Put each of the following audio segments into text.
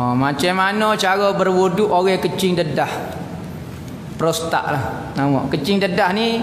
Oh, macam mana cara berwuduk orang kecing dedah? Prostat lah. Nama kecing dedah ni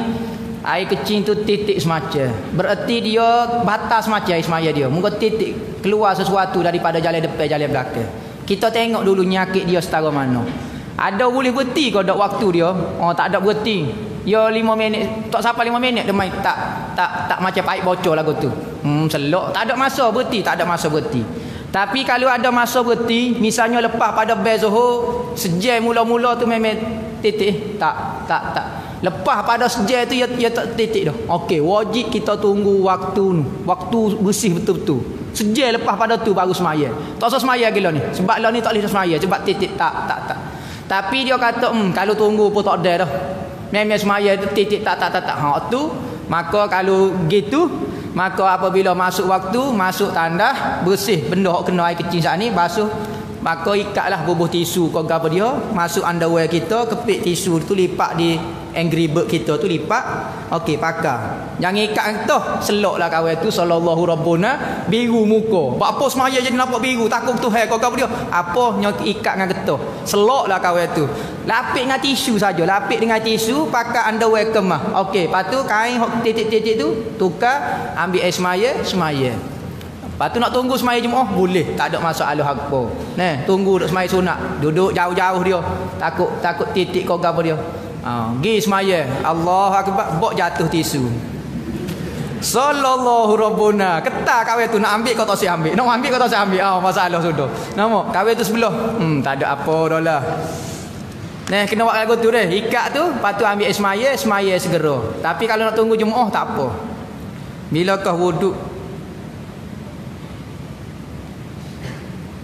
air kecing tu titik semacam. Bererti dia batas semacam air semaya dia. Muka titik keluar sesuatu daripada jalan depan jalan belakang. Kita tengok dulu nyakit dia setara mana. Ada boleh berhenti kau dak waktu dia. Oh tak ada berhenti. Ya lima minit, tak sampai lima minit dia main tak tak tak macam paip bocor lagu tu. Hmm selok, tak ada masa berhenti, tak ada masa berhenti. Tapi kalau ada masa berhenti, misalnya lepas pada bel Zuhur, sejam mula-mula tu memang titik tak tak tak. Lepas pada sejam tu ya, ya tak titik dah. Okey, wajib kita tunggu waktu waktu bersih betul-betul. Sejam lepas pada tu baru semaya. Tak usah semaya gila ni. Sebab lah ni tak boleh semaya sebab titik tak tak tak. Tapi dia kata, hmm, kalau tunggu pun tak ada dah. Memang semaya titik tak tak tak tak. Ha tu maka kalau gitu maka apabila masuk waktu masuk tanda bersih benda hok kena air kecil saat ni basuh. Maka ikatlah bubuh tisu kau apa dia. Masuk underwear kita kepit tisu tu lipat di angry bird kita tu lipat. Okey pakai jangan ikat tu seloklah kawan tu sallallahu rabbuna biru muka. Buat apa semaya jadi nampak biru? Takut tu hai kau apa dia apa nyak ikat dengan getah seloklah kawan tu. Lapik dengan tisu saja. Lapik dengan tisu pakai underwear kemah okey lepas tu kain titik-titik tu tukar ambil air semaya semaya. Lepas tu nak tunggu semaya Jumaat? Boleh, tak ada masalah apa. Nah, tunggu duk semaya sunat, duduk jauh-jauh dia. Takut takut titik kau gapo dia. Ha, gi semaya. Allah akbar, bok jatuh tisu. Sallallahu rabbuna. Ketar kawe tu nak ambil kau tak si ambil. Nak ambil kau tak si ambil. Ah, oh, masalah sudah. Nama kawe tu sebelah. Hmm, tak ada apa dah lah. Nah, kena buat lagu tu deh. Ikat tu, lepas tu ambil semaya, semaya segera. Tapi kalau nak tunggu Jumaat tak apa. Bila kau wuduk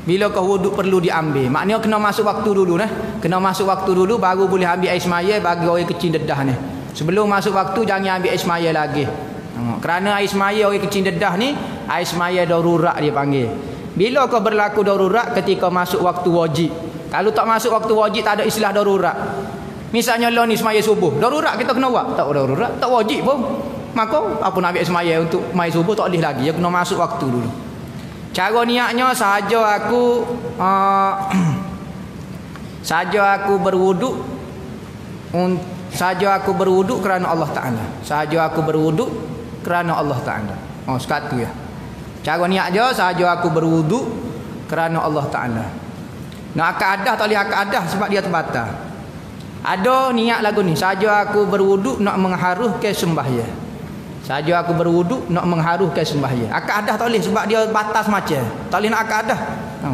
Bila kau wuduk perlu diambil. Maknanya kena masuk waktu dulu nah. Kena masuk waktu dulu baru boleh ambil air semaya bagi orang kecil dedah ni. Sebelum masuk waktu jangan ambil air semaya lagi. Kerana air semaya orang kecil dedah ni air semaya darurat dia panggil. Bila kau berlaku darurat ketika masuk waktu wajib. Kalau tak masuk waktu wajib tak ada istilah darurat. Misalnya lo ni semaya subuh. Darurat kita kena buat. Tak darurat. Tak wajib pun. Maka apa nak ambil semaya untuk mai subuh tak boleh lagi. Ya kena masuk waktu dulu. Cara niatnya saja aku uh, saja aku berwuduk un, saja aku berwuduk kerana Allah Taala. Saja aku berwuduk kerana Allah Taala. Oh sekatu ya. Cara niat je saja aku berwuduk kerana Allah Taala. Nak akadah tak boleh akadah sebab dia terbatal. Ada niat lagu ni saja aku berwuduk nak mengharuhkan sembahyang. Saja aku berwuduk nak mengharuhkan sembahyang. Akadah tak boleh sebab dia batas macam. Tak boleh nak akadah. Ha.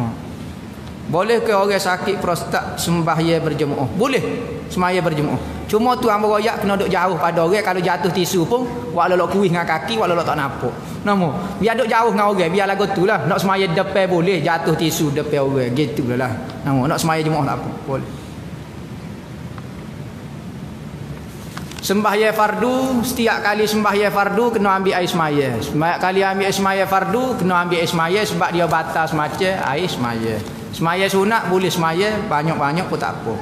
Boleh ke orang sakit prostat sembahyang berjemaah? Boleh. Sembahyang berjemaah. Cuma tu hamba royak kena duduk jauh pada orang kalau jatuh tisu pun wak lolok kuih dengan kaki wak lolok tak nampak. Namo, biar duduk jauh dengan orang, biar lagu tu lah. Nak sembahyang depan boleh, jatuh tisu depan orang. Gitu lah. Namo, nak sembahyang jemaah tak apa. Boleh. Sembahyang fardu setiap kali sembahyang fardu kena ambil air semaya. Setiap kali ambil air semaya fardu kena ambil air semaya sebab dia batas macam air semaya. Semaya sunat boleh semaya banyak-banyak pun tak apa.